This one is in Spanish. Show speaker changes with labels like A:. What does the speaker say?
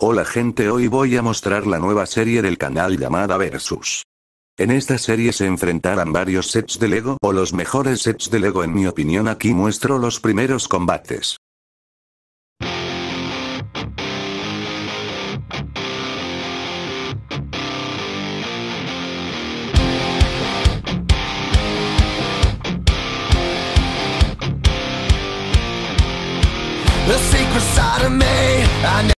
A: Hola gente hoy voy a mostrar la nueva serie del canal llamada Versus. En esta serie se enfrentarán varios sets de Lego o los mejores sets de Lego en mi opinión aquí muestro los primeros combates.